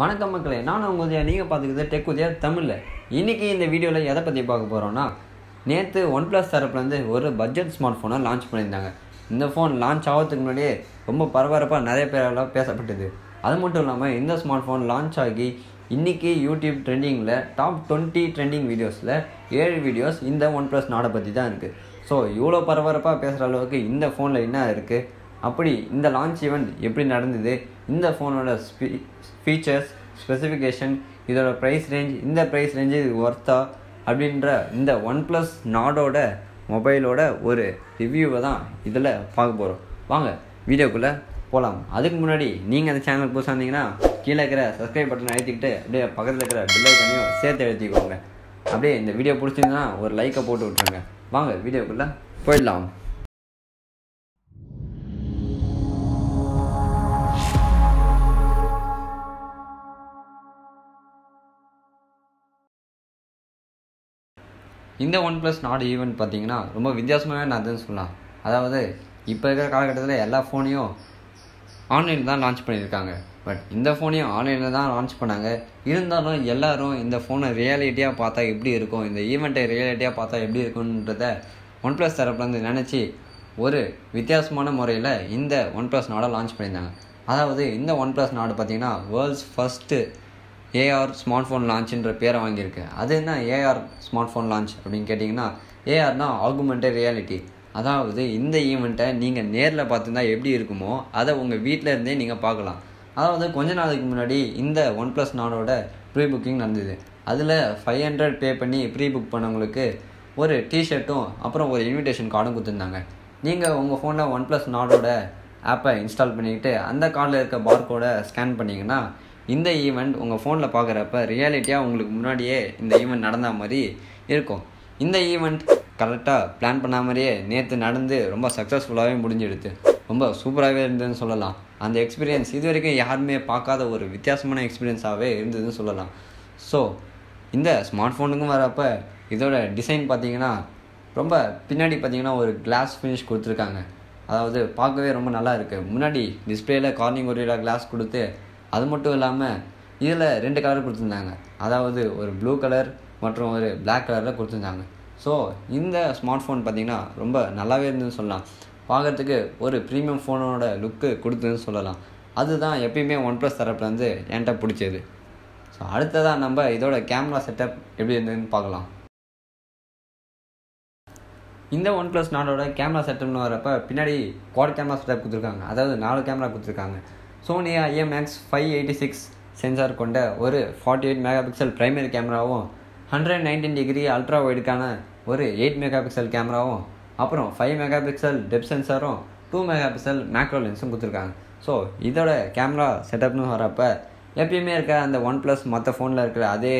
வணக்கம் மக்களே நான் உங்கள் உதயா நீங்கள் பார்த்துக்கிறது டெக் உதயா தமிழில். இன்றைக்கி இந்த வீடியோவில் எதை பற்றி பார்க்க போகிறோன்னா நேற்று ஒன் ப்ளஸ் தரப்புலேருந்து ஒரு பட்ஜெட் ஸ்மார்ட் ஃபோனை லான்ச் பண்ணியிருந்தாங்க. இந்த ஃபோன் லான்ச் ஆகிறதுக்கு முன்னாடியே ரொம்ப பரபரப்பாக நிறைய பேரால் பேசப்பட்டது. அது மட்டும் இல்லாமல் இந்த ஸ்மார்ட் ஃபோன் லான்ச் ஆகி இன்றைக்கி யூடியூப் ட்ரெண்டிங்கில் டாப் டுவெண்ட்டி ட்ரெண்டிங் வீடியோஸில் ஏழு வீடியோஸ் இந்த ஒன் ப்ளஸ் நாடை பற்றி தான் இருக்குது ஸோ இவ்வளோ பரபரப்பாக பேசுகிற அளவுக்கு இந்த ஃபோனில் என்ன இருக்குது அப்படி இந்த லான்ச் ஈவெண்ட் எப்படி நடந்தது? இந்த ஃபோனோட ஸ்பீ ஃபீச்சர்ஸ் ஸ்பெசிஃபிகேஷன் இதோட ப்ரைஸ் ரேஞ்ச் இந்த ப்ரைஸ் ரேஞ்சு இது ஒர்த்தா அப்படின்ற இந்த ஒன் ப்ளஸ் நாடோட மொபைலோட ஒரு ரிவ்யூவை தான் இதில் பார்க்க போகிறோம் வாங்க வீடியோக்குள்ளே போகலாம் அதுக்கு முன்னாடி நீங்கள் அந்த சேனலுக்கு புதுசாக இருந்தீங்கன்னா கீழே இருக்கிற சப்ஸ்கிரைப் பட்டன் அழுத்திக்கிட்டு அப்படியே பக்கத்தில் இருக்கிற பில்லைக்கனையும் சேர்த்து எழுத்திக்கோங்க அப்படியே இந்த வீடியோ பிடிச்சிருந்தா ஒரு லைக்கை போட்டு விட்ருங்க வாங்க வீடியோக்குள்ளே போயிடலாம். இந்த ஒன் ப்ளஸ் நாட் ஈவன் பார்த்தீங்கன்னா ரொம்ப வித்தியாசமாகவே அதுன்னு சொல்லலாம். அதாவது இப்போ இருக்கிற காலகட்டத்தில் எல்லா ஃபோனையும் ஆன்லைனில் தான் லான்ச் பண்ணியிருக்காங்க. பட் இந்த ஃபோனையும் ஆன்லைனில் தான் லான்ச் பண்ணாங்க. இருந்தாலும் எல்லோரும் இந்த ஃபோனை ரியாலிட்டியாக பார்த்தா எப்படி இருக்கும்? இந்த ஈவெண்ட்டை ரியாலிட்டியாக பார்த்தா எப்படி இருக்குன்றத ஒன் ப்ளஸ் தரப்புலேருந்து நினச்சி ஒரு வித்தியாசமான முறையில் இந்த ஒன் ப்ளஸ் நாடை லான்ச் பண்ணியிருந்தாங்க. அதாவது இந்த ஒன் ப்ளஸ் நாடு பார்த்தீங்கன்னா world's first AR smart phone லான்ச்சுன்ற பேரை வாங்கியிருக்கு. அது என்ன ஏஆர் ஸ்மார்ட் ஃபோன் லான்ச் அப்படின்னு கேட்டிங்கன்னா ஏஆர்னா ஆகுமெண்டட் ரியாலிட்டி அதாவது இந்த ஈவெண்ட்டை நீங்கள் நேரில் பார்த்துருந்தா எப்படி இருக்குமோ அதை உங்கள் வீட்டில் இருந்தே நீங்கள் பார்க்கலாம். அதாவது கொஞ்ச நாளைக்கு முன்னாடி இந்த ஒன் ப்ளஸ் நாடோட ப்ரீ புக்கிங் நடந்தது. அதில் ஃபைவ் ஹண்ட்ரட் பே பண்ணி ப்ரீ புக் பண்ணவங்களுக்கு ஒரு டிஷர்ட்டும் அப்புறம் ஒரு இன்விடேஷன் கார்டும் கொடுத்துருந்தாங்க. நீங்கள் உங்கள் ஃபோனில் ஒன் ப்ளஸ் நாடோட ஆப்பை இன்ஸ்டால் பண்ணிக்கிட்டு அந்த கார்டில் இருக்க பார்கோடை ஸ்கேன் பண்ணிங்கன்னா இந்த ஈவெண்ட் உங்கள் ஃபோனில் பார்க்குறப்ப ரியாலிட்டியாக உங்களுக்கு முன்னாடியே இந்த ஈவெண்ட் நடந்த மாதிரி இருக்கும். இந்த ஈவெண்ட் கரெக்டாக பிளான் பண்ண மாதிரியே நேற்று நடந்து ரொம்ப சக்ஸஸ்ஃபுல்லாகவே முடிஞ்சிடுது ரொம்ப சூப்பராகவே இருந்ததுன்னு சொல்லலாம். அந்த எக்ஸ்பீரியன்ஸ் இது வரைக்கும் யாருமே பார்க்காத ஒரு வித்தியாசமான எக்ஸ்பீரியன்ஸாகவே இருந்ததுன்னு சொல்லலாம். ஸோ இந்த ஸ்மார்ட் ஃபோனுக்கும் வரப்போ இதோட டிசைன் பார்த்தீங்கன்னா ரொம்ப பின்னாடி பார்த்தீங்கன்னா ஒரு கிளாஸ் ஃபினிஷ் கொடுத்துருக்காங்க. அதாவது பார்க்கவே ரொம்ப நல்லா இருக்குது முன்னாடி டிஸ்பிளேயில் கார்னிங் ஒரேடா கிளாஸ் கொடுத்து அது மட்டும் இல்லாமல் இதில் ரெண்டு கலர் கொடுத்துருந்தாங்க. அதாவது ஒரு ப்ளூ கலர் மற்றும் ஒரு பிளாக் கலரில் கொடுத்துருந்தாங்க. ஸோ இந்த ஸ்மார்ட் ஃபோன் பார்த்திங்கன்னா ரொம்ப நல்லாவே இருந்ததுன்னு சொல்லலாம். பார்க்குறதுக்கு ஒரு ப்ரீமியம் ஃபோனோட லுக்கு கொடுத்ததுன்னு சொல்லலாம். அதுதான் எப்பயுமே ஒன் ப்ளஸ் தரப்புலேருந்து என்கிட்ட பிடிச்சது. ஸோ அடுத்ததாக நம்ம இதோட கேமரா செட்டப் எப்படி இருந்ததுன்னு பார்க்கலாம். இந்த ஒன் ப்ளஸ் நாடோட கேமரா செட்டப்னு வரப்போ பின்னாடி குவாட் கேமரா செட்டப் கொடுத்துருக்காங்க. அதாவது நாலு கேமரா கொடுத்துருக்காங்க. Sony IMX five eighty six sensor கொண்ட ஒரு forty eight mega pixel primary கேமராவும் ஹண்ட்ரட் நைன்டீன் டிகிரி அல்ட்ரா ஒய்டுக்கான ஒரு எயிட் மெகா பிக்சல் கேமராவும் அப்புறம் ஃபைவ் மெகா பிக்சல் டெப் சென்சாரும் டூ மெகா பிக்சல் மேக்ரோ லென்ஸும் கொடுத்துருக்காங்க. ஸோ இதோட கேமரா செட்டப்னு வரப்போ எப்பயுமே இருக்க அந்த ஒன் ப்ளஸ் மற்ற ஃபோனில் இருக்கிற அதே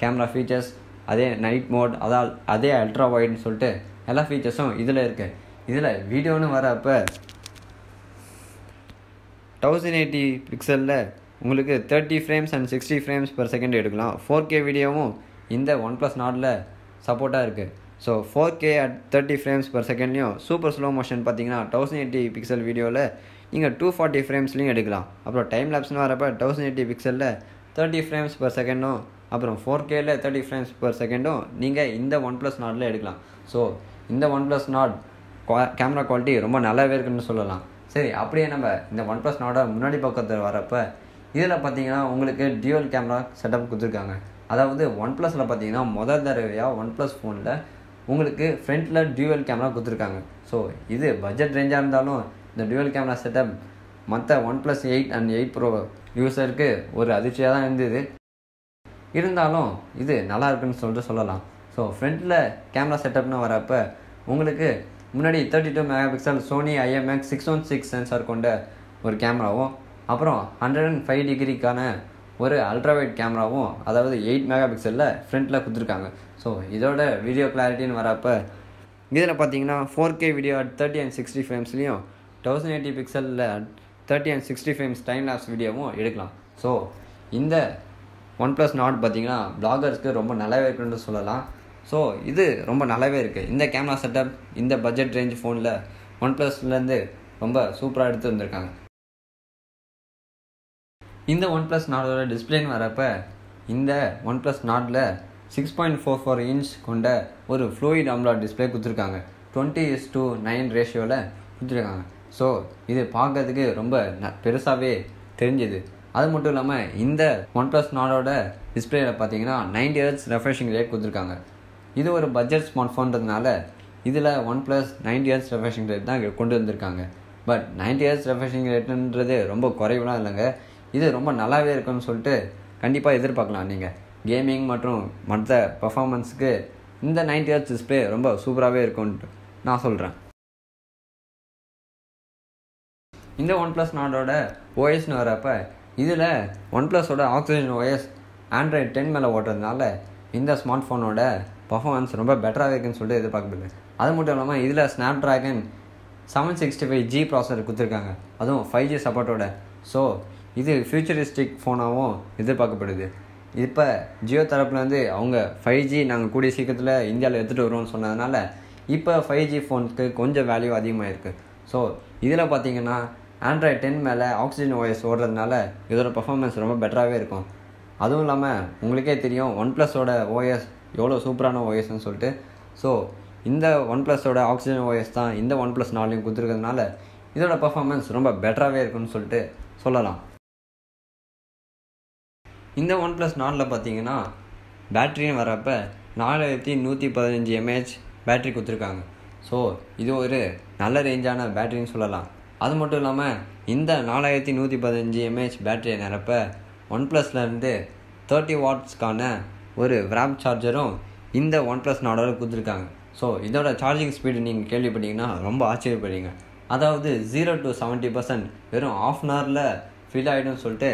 கேமரா ஃபீச்சர்ஸ் அதே நைட் மோட் அதால் அதே அல்ட்ரா ஒய்டுன்னு சொல்லிட்டு எல்லா ஃபீச்சர்ஸும் இதில் இருக்குது இதில் வீடியோன்னு வரப்போ தௌசண்ட் எயிட்டி பிக்சலில் உங்களுக்கு thirty frames and sixty frames per second எடுக்கலாம். ஃபோர் கே வீடியோவும் இந்த ஒன் ப்ளஸ் நாடில் சப்போர்ட்டாக இருக்குது so four K at thirty frames per செகண்ட்லையும் super slow motion பார்த்தீங்கன்னா தௌசண்ட் எயிட்டி பிக்சல் வீடியோவில் நீங்கள் டூ ஃபார்ட்டி ஃப்ரேம்ஸ்லையும் எடுக்கலாம். அப்புறம் டைம் லேப்ஸ்னு வரப்போ தௌசண்ட் எயிட்டி பிக்சலில் தேர்ட்டி ஃப்ரேம்ஸ் பர் செகண்டும் அப்புறம் ஃபோர் கேல தேர்ட்டி ஃப்ரேம்ஸ் பர் செகண்டும் நீங்கள் இந்த ஒன் ப்ளஸ் நாட்டில் எடுக்கலாம். ஸோ இந்த one plus Nord camera quality ரொம்ப நல்லாவே இருக்குன்னு சொல்லலாம். சரி அப்படியே நம்ம இந்த ஒன் ப்ளஸ் நோட முன்னாடி பக்கத்தில் வரப்போ இதில் பார்த்தீங்கன்னா உங்களுக்கு டியூவல் கேமரா செட்டப் கொடுத்துருக்காங்க. அதாவது ஒன் ப்ளஸில் பார்த்தீங்கன்னா முதல் தடவையாக ஒன் ப்ளஸ் ஃபோனில் உங்களுக்கு ஃப்ரண்ட்டில் டியூவல் கேமரா கொடுத்துருக்காங்க. ஸோ இது பட்ஜெட் ரேஞ்சாக இருந்தாலும் இந்த டியூவல் கேமரா செட்டப் மற்ற OnePlus eight and eight pro யூஸருக்கு ஒரு அதிர்ச்சியாக தான் இருந்தது. இருந்தாலும் இது நல்லா இருக்குன்னு சொல்லிட்டு சொல்லலாம். ஸோ ஃப்ரண்ட்டில் கேமரா செட்டப்னு வரப்போ உங்களுக்கு முன்னாடி thirty two megapixel Sony IMX six one six sensor கொண்ட ஒரு கேமராவும் அப்புறம் ஹண்ட்ரட் அண்ட் ஃபைவ் டிகிரிக்கான ஒரு அல்ட்ராவைட் கேமராவும் அதாவது எயிட் மெகா பிக்சலில் ஃப்ரண்ட்டில் கொடுத்துருக்காங்க. ஸோ இதோட வீடியோ கிளாரிட்டின்னு வரப்போ இதில் பார்த்தீங்கன்னா four K video at thirty and sixty ஃப்ரேம்ஸ்லேயும் thousand eighty பிக்சலில் thirty and sixty frames time lapse வீடியோவும் எடுக்கலாம். ஸோ இந்த ஒன் ப்ளஸ் நாட் பார்த்திங்கன்னா பிளாகர்ஸ்க்கு ரொம்ப நல்லாவே இருக்குன்னு சொல்லலாம். ஸோ இது ரொம்ப நல்லாவே இருக்குது இந்த கேமரா செட்டப் இந்த பட்ஜெட் ரேஞ்ச் ஃபோனில் ஒன் ப்ளஸ்லேருந்து ரொம்ப சூப்பராக எடுத்து வந்திருக்காங்க. இந்த ஒன் ப்ளஸ் நாடோட டிஸ்பிளேன்னு வரப்போ இந்த ஒன் ப்ளஸ் நாட்டில் six point four four inch கொண்ட ஒரு ஃப்ளூயிட் அம்லாட் டிஸ்பிளே கொடுத்துருக்காங்க. டுவெண்ட்டி இஸ் டூ நைன் ரேஷியோவில் கொடுத்துருக்காங்க. ஸோ இது பார்க்கறதுக்கு ரொம்ப ந பெருசாகவே தெரிஞ்சுது. அது மட்டும் இல்லாமல் இந்த ஒன் ப்ளஸ் நாடோட டிஸ்பிளேயில் பார்த்தீங்கன்னா நைன்டி ஹெர்ட்ஸ் ரெஃப்ரெஷிங் ரேட் கொடுத்துருக்காங்க. இது ஒரு பட்ஜெட் ஸ்மார்ட் ஃபோன்றதுனால இதில் OnePlus ninety hertz refreshing rate தான் கொண்டு வந்திருக்காங்க. பட் நைன்டி இயர்ஸ் ரெஃப்ரெஷிங் ரேட்டுன்றது ரொம்ப குறைவுலாம் இல்லைங்க. இது ரொம்ப நல்லாவே இருக்குன்னு சொல்லிட்டு கண்டிப்பாக எதிர்பார்க்கலாம் நீங்கள் கேமிங் மற்றும் மற்ற பர்ஃபாமன்ஸுக்கு இந்த நைன்டி இயர்ஸ் டிஸ்பிளே ரொம்ப சூப்பராகவே இருக்கும்ன்ட்டு நான் சொல்கிறேன் இந்த ஒன் ப்ளஸ் நாடோட ஓஎஸ்னு வரப்போ இதில் ஒன் ப்ளஸோட ஆக்சிஜன் ஓஎஸ் ஆண்ட்ராய்ட் டென் மேலே ஓட்டுறதுனால இந்த ஸ்மார்ட் ஃபோனோட பர்ஃபாமன்ஸ் ரொம்ப பெட்டராகவே இருக்குன்னு சொல்லிட்டு எதிர்பார்க்கப்படுது. அது மட்டும் இல்லாமல் இதில் Snapdragon seven sixty five G processor கொடுத்துருக்காங்க. அதுவும் ஃபைவ் ஜி சப்போர்ட்டோட ஸோ இது ஃபியூச்சரிஸ்டிக் ஃபோனாகவும் எதிர்பார்க்கப்படுது. இப்போ ஜியோ தரப்புலேருந்து அவங்க ஃபைவ் ஜி நாங்கள் கூடிய சீக்கிரத்தில் இந்தியாவில் எடுத்துகிட்டு வருவோம்னு சொன்னதுனால இப்போ ஃபைவ் ஜி ஃபோனுக்கு கொஞ்சம் வேல்யூ அதிகமாக இருக்குது ஸோ இதில் பார்த்தீங்கன்னா ஆண்ட்ராய்ட் டென் மேலே ஆக்சிஜன் ஓஎஸ் ஓடுறதுனால இதோட பர்ஃபார்மன்ஸ் ரொம்ப பெட்டராகவே இருக்கும். அதுவும் இல்லாமல் உங்களுக்கே தெரியும் ஒன் ப்ளஸோட ஓஎஸ் எவ்வளோ சூப்பரான ஓஎஸ்ன்னு சொல்லிட்டு. ஸோ இந்த ஒன் ப்ளஸோட ஆக்சிஜன் ஓஎஸ் தான் இந்த ஒன் ப்ளஸ் நாளையும் கொடுத்துருக்கிறதுனால இதோட பர்ஃபார்மன்ஸ் ரொம்ப பெட்டராகவே இருக்குன்னு சொல்லிட்டு சொல்லலாம். இந்த ஒன் ப்ளஸ் நாலில் பார்த்தீங்கன்னா பேட்ரின்னு வரப்போ நாலாயிரத்தி நூற்றி பதினஞ்சு எம்ஏஹெச் பேட்ரி கொடுத்துருக்காங்க. ஸோ இது ஒரு நல்ல ரேஞ்சான பேட்டரின்னு சொல்லலாம். அது மட்டும் இல்லாமல் இந்த நாலாயிரத்தி நூற்றி பதினஞ்சு எம்ஏஹெச் பேட்டரியை நிரப்ப ஒன் ப்ளஸ்லேருந்து தேர்ட்டி வாட்ஸ்க்கான ஒரு ரேம் சார்ஜரும் இந்த ஒன் ப்ளஸ் நாடோட கொடுத்துருக்காங்க. ஸோ இதோட சார்ஜிங் ஸ்பீடு நீங்கள் கேள்விப்பட்டீங்கன்னா ரொம்ப ஆச்சரியப்படுறீங்க அதாவது ஜீரோ டு செவன்ட்டி பர்சன்ட் வெறும் ஆஃப் அன் ஹவரில் ஃபில் ஆகிடும்னு சொல்லிட்டு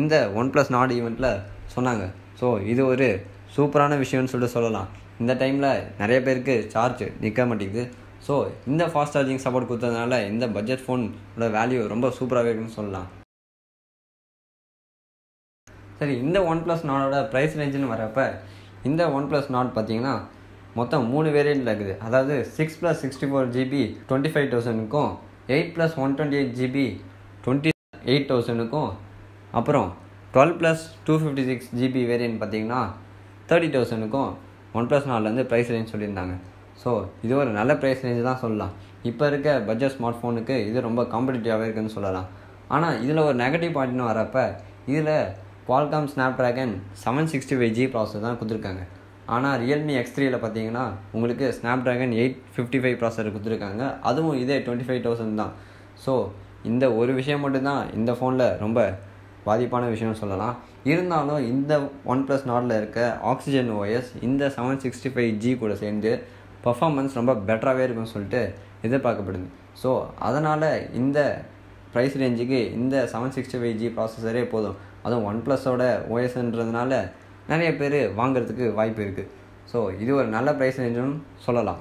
இந்த ஒன் ப்ளஸ் நாட் ஈவெண்ட்டில் சொன்னாங்க. ஸோ இது ஒரு சூப்பரான விஷயம்னு சொல்லிட்டு சொல்லலாம். இந்த டைமில் நிறைய பேருக்கு சார்ஜ் நிற்க மாட்டேங்குது. ஸோ இந்த ஃபாஸ்ட் சார்ஜிங் சப்போர்ட் கொடுத்ததுனால இந்த பட்ஜெட் ஃபோனோட வேல்யூ ரொம்ப சூப்பராகவே இருக்குன்னு சொல்லலாம். சரி இந்த ஒன் ப்ளஸ் நாடோட ப்ரைஸ் ரேஞ்சுன்னு வரப்போ இந்த ஒன் ப்ளஸ் நாட் பார்த்தீங்கன்னா மொத்தம் மூணு வேரியண்ட் இருக்குது. அதாவது six plus sixty four GB twenty five தௌசண்ட்க்கும் eight plus one twenty eight GB twenty eight தௌசண்ட்க்கும் அப்புறம் twelve plus two fifty six GB variant பார்த்தீங்கன்னா தேர்ட்டி தௌசண்ட்க்கும் ஒன் ப்ளஸ் நாலுலேருந்து ப்ரைஸ் ரேஞ்ச் சொல்லியிருந்தாங்க. ஸோ இது ஒரு நல்ல ப்ரைஸ் ரேஞ்சு தான் சொல்லலாம். இப்போ இருக்க பட்ஜெட் ஸ்மார்ட் ஃபோனுக்கு இது ரொம்ப காம்படிட்டிவாகவே இருக்குதுன்னு சொல்லலாம். ஆனால் இதில் ஒரு நெகட்டிவ் பாயிண்ட்னு வரப்போ இதில் Qualcomm Snapdragon seven sixty five G processor தான் கொடுத்துருக்காங்க. ஆனால் ரியல்மி எக்ஸ் த்ரீயில் பார்த்தீங்கன்னா உங்களுக்கு Snapdragon eight fifty five processor கொடுத்துருக்காங்க. அதுவும் இதே டுவெண்ட்டி ஃபைவ் தௌசண்ட் தான். ஸோ இந்த ஒரு விஷயம் மட்டும்தான் இந்த ஃபோனில் ரொம்ப பாதிப்பான விஷயம்னு சொல்லலாம். இருந்தாலும் இந்த ஒன் ப்ளஸ் நாட்டில் இருக்க ஆக்சிஜன் ஓஎஸ் இந்த செவன் சிக்ஸ்டி ஃபைவ் ஜி கூட சேர்ந்து பர்ஃபார்மன்ஸ் ரொம்ப பெட்டராகவே இருக்கும்னு சொல்லிட்டு எதிர்பார்க்கப்படுது. ஸோ அதனால் இந்த ப்ரைஸ் ரேஞ்சுக்கு இந்த செவன் சிக்ஸ்டி ஃபைவ் ஜி ப்ராசஸரே போதும். அதுவும் ஒன் ப்ளஸோட ஓஎஸ்ன்றதுனால நிறைய பேர் வாங்குறதுக்கு வாய்ப்பு இருக்குது ஸோ இது ஒரு நல்ல ப்ரைஸ் ரேஞ்சுன்னு சொல்லலாம்.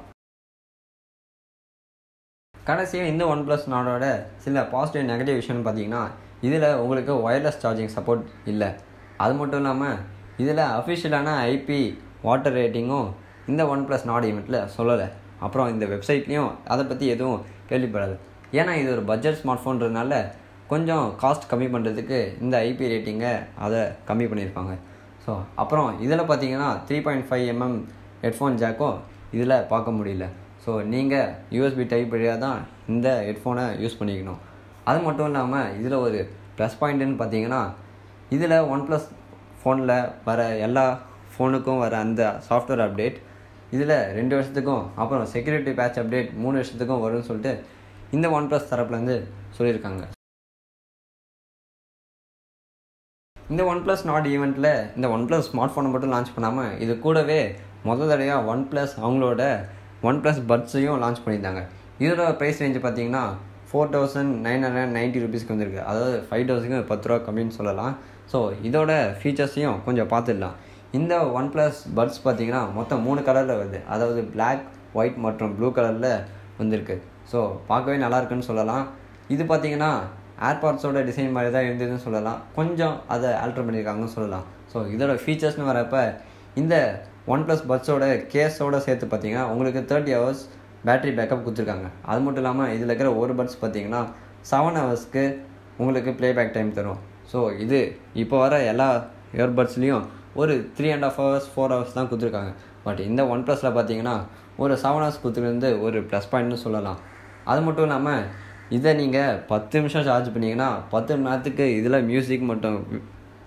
கடைசியாக இந்த ஒன் ப்ளஸ் நாடோட சில பாசிட்டிவ் நெகட்டிவ் விஷயம்னு பார்த்தீங்கன்னா இதில் உங்களுக்கு ஒயர்லெஸ் சார்ஜிங் சப்போர்ட் இல்லை. அது மட்டும் இல்லாமல் இதில் அஃபிஷியலான ஐபி வாட்டர் ரேட்டிங்கும் இந்த ஒன் ப்ளஸ் நாட் ஈவெண்ட்டில் சொல்லலை. அப்புறம் இந்த வெப்சைட்லேயும் அதை பற்றி எதுவும் கேள்விப்படாது ஏன்னா இது ஒரு பட்ஜெட் ஸ்மார்ட் ஃபோன்றதுனால கொஞ்சம் காஸ்ட் கம்மி பண்ணுறதுக்கு இந்த ஐபி ரேட்டிங்கை அதை கம்மி பண்ணியிருப்பாங்க. ஸோ அப்புறம் இதில் பார்த்தீங்கன்னா three point five mm headphone ஜாக்கும் இதில் பார்க்க முடியல. ஸோ நீங்கள் யூஎஸ்பி டைப் வழியாக தான் இந்த ஹெட்ஃபோனை யூஸ் பண்ணிக்கணும். அது மட்டும் இல்லாமல் இதில் ஒரு ப்ளஸ் பாயிண்ட்டுன்னு பார்த்தீங்கன்னா இதில் ஒன் ப்ளஸ் ஃபோனில் வர எல்லா ஃபோனுக்கும் வர அந்த சாஃப்ட்வேர் அப்டேட் இதில் ரெண்டு வருஷத்துக்கும் அப்புறம் செக்யூரிட்டி பேட்ச் அப்டேட் மூணு வருஷத்துக்கும் வரும்னு சொல்லிட்டு இந்த ஒன் ப்ளஸ் தரப்புலேருந்து சொல்லியிருக்காங்க. இந்த ஒன் ப்ளஸ் நாட் ஈவெண்ட்டில் இந்த ஒன் ப்ளஸ் ஸ்மார்ட் ஃபோனை மட்டும் லான்ச் பண்ணாமல் இது கூடவே முதல் தடவையாக ஒன் ப்ளஸ் அவங்களோட ஒன் ப்ளஸ் பட்ஸையும் லான்ச் பண்ணியிருந்தாங்க. இதோட ப்ரைஸ் ரேஞ்சு பார்த்தீங்கன்னா four thousand nine hundred ninety ருபீஸ்க்கு வந்திருக்கு. அதாவது ஃபைவ் தௌசண்ட்க்கு பத்து ரூபா கம்மின்னு சொல்லலாம். ஸோ இதோட ஃபீச்சர்ஸையும் கொஞ்சம் பார்த்துடலாம். இந்த ஒன் ப்ளஸ் பட்ஸ் பார்த்தீங்கன்னா மொத்தம் மூணு கலரில் வருது. அதாவது பிளாக் ஒயிட் மற்றும் ப்ளூ கலரில் வந்திருக்கு. ஸோ பார்க்கவே நல்லாயிருக்குன்னு சொல்லலாம். இது பார்த்தீங்கன்னா ஏர்பாட்ஸோட டிசைன் மாதிரி தான் இருந்ததுன்னு சொல்லலாம். கொஞ்சம் அதை ஆல்ட்ரு பண்ணியிருக்காங்கன்னு சொல்லலாம். ஸோ இதோட ஃபீச்சர்ஸ்னு வரப்போ இந்த ஒன் ப்ளஸ் பட்ஸோட கேஸோட சேர்த்து பார்த்தீங்கன்னா உங்களுக்கு தேர்ட்டி ஹவர்ஸ் பேட்டரி பேக்கப் கொடுத்துருக்காங்க. அது மட்டும் இல்லாமல் இதில் இருக்கிற ஒரு பட்ஸ் பார்த்தீங்கன்னா செவன் ஹவர்ஸ்க்கு உங்களுக்கு ப்ளேபேக் டைம் தரும். ஸோ இது இப்போ வர எல்லா இயர்பட்ஸ்லேயும் ஒரு three and half hours four hours தான் கொடுத்துருக்காங்க. பட் இந்த ஒன் ப்ளஸில் பார்த்தீங்கன்னா ஒரு செவன் ஹவர்ஸ் கொடுத்துருந்து ஒரு ப்ளஸ் பாயிண்ட்னு சொல்லலாம். அது மட்டும் இல்லாமல் இதை நீங்கள் பத்து நிமிஷம் சார்ஜ் பண்ணிங்கன்னா பத்து மணி நேரத்துக்கு இதில் மியூசிக் மட்டும்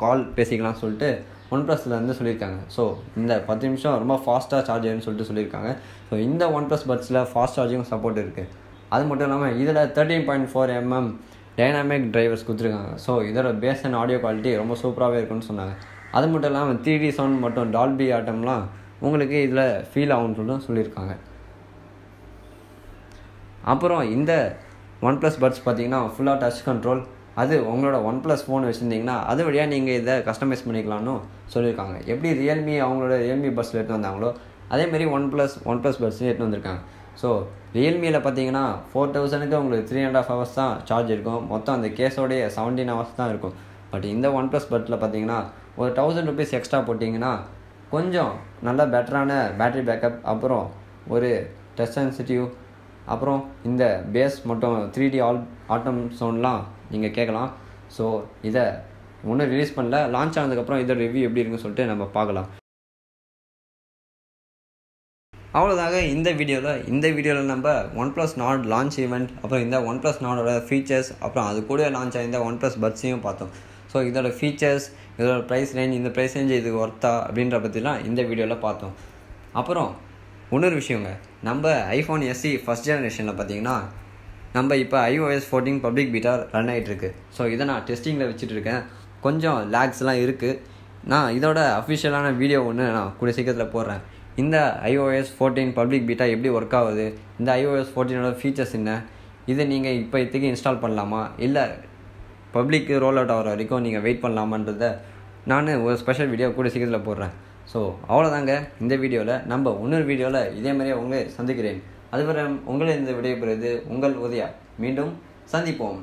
கால் பேசிக்கலாம் சொல்லிட்டு ஒன் ப்ளஸில் வந்து சொல்லியிருக்காங்க. ஸோ இந்த பத்து நிமிஷம் ரொம்ப ஃபாஸ்ட்டாக சார்ஜ் ஆகும்னு சொல்லிட்டு சொல்லியிருக்காங்க. ஸோ இந்த ஒன் ப்ளஸ் பட்ஸில் ஃபாஸ்ட் சார்ஜிங் சப்போர்ட் இருக்குது அது மட்டும் இல்லாமல் இதில் thirteen point four mm dynamic drivers கொடுத்துருக்காங்க. ஸோ இதோட பேஸ் அண்ட் ஆடியோ குவாலிட்டி ரொம்ப சூப்பராகவே இருக்குன்னு சொன்னாங்க. அது மட்டும் இல்லாமல் த்ரீ டி சவுண்ட் மற்றும் டால்பி ஆட்டம்லாம் உங்களுக்கு இதில் ஃபீல் ஆகும்னு சொல்லிட்டு சொல்லியிருக்காங்க. அப்புறம் இந்த ஒன் ப்ளஸ் பட்ஸ் பார்த்தீங்கன்னா ஃபுல்லாக டச் கண்ட்ரோல் அது உங்களோட ஒன் ப்ளஸ் ஃபோன் வச்சுருந்தீங்கன்னா அது வழியாக நீங்கள் இதை கஸ்டமைஸ் பண்ணிக்கலாம்னு சொல்லியிருக்காங்க. எப்படி ரியல்மி அவங்களோட ரியல்மி பஸ்ஸில் எடுத்து வந்தாங்களோ அதேமாரி ஒன் ப்ளஸ் ஒன் ப்ளஸ் பட்ஸையும் எடுத்து வந்திருக்காங்க. ஸோ ரியல்மியில் பார்த்தீங்கன்னா ஃபோர் தௌசண்ட்க்கு உங்களுக்கு த்ரீ அண்ட் ஆஃப் ஹவர்ஸ் தான் சார்ஜ் இருக்கும். மொத்தம் அந்த கேஸோடைய செவன்டீன் ஹவர்ஸ் தான் இருக்கும். பட் இந்த ஒன் ப்ளஸ் பட்டில் பார்த்தீங்கன்னா ஒரு தௌசண்ட் ருபீஸ் எக்ஸ்ட்ரா போட்டிங்கன்னா கொஞ்சம் நல்ல பெட்டரான பேட்டரி பேக்கப் அப்புறம் ஒரு டச் சென்சிட்டிவ் அப்புறம் இந்த பேஸ் மட்டும் த்ரீ டி ஆல் ஆட்டம் சவுண்ட்லாம் நீங்கள் கேட்கலாம் ஸோ இதை ஒன்றும் ரிலீஸ் பண்ணல. லான்ச் ஆனதுக்கப்புறம் இதோட ரிவ்யூ எப்படி இருக்குன்னு சொல்லிட்டு நம்ம பார்க்கலாம். அவ்வளோதாக இந்த வீடியோவில் இந்த வீடியோவில் நம்ம one plus Nord launch event அப்புறம் இந்த ஒன் ப்ளஸ் நாடோட ஃபீச்சர்ஸ் அப்புறம் அது கூட லான்ச் ஆயிருந்த ஒன் ப்ளஸ் பட்ஸையும் பார்த்தோம். ஸோ இதோட ஃபீச்சர்ஸ் இதோட ப்ரைஸ் ரேஞ்ச் இந்த ப்ரைஸ் ரேஞ்ச் இதுக்கு ஒர்த்தா அப்படின்ற பற்றிலாம் இந்த வீடியோவில் பார்த்தோம். அப்புறம் இன்னொரு விஷயங்க. நம்ம ஐஃபோன் எஸ்சி ஃபஸ்ட் ஜெனரேஷனில் பார்த்தீங்கன்னா நம்ம இப்போ iOS fourteen public beta run ஆகிட்டுருக்கு ஸோ இதை நான் டெஸ்டிங்கில் வச்சுட்டு இருக்கேன் கொஞ்சம் லேக்ஸ்லாம் இருக்குது நான் இதோட அஃபிஷியலான வீடியோ ஒன்று நான் கூடிய சீக்கிரத்தில் போடுறேன். இந்த ஐஓஎஸ் ஃபோர்டீன் பப்ளிக் பீட்டா எப்படி ஒர்க் ஆகுது? இந்த ஐஓஎஸ் ஃபோர்டீனோட ஃபீச்சர்ஸ் என்ன? இதை நீங்கள் இப்போ இப்போதைக்கு இன்ஸ்டால் பண்ணலாமா? இல்லை பப்ளிக் ரோல் அவுட் ஆகிற வரைக்கும் நீங்கள் வெயிட் பண்ணலாமான்றத நான் ஒரு ஸ்பெஷல் வீடியோ கூட சீக்கிரத்தில் போடுறேன். ஸோ அவ்வளோதாங்க இந்த வீடியோவில் நம்ம இன்னொரு வீடியோவில் இதே மாதிரியே உங்களை சந்திக்கிறேன். அதுவரை உங்களை இந்த விடைபெறுவது உங்கள் உதயா. மீண்டும் சந்திப்போம்.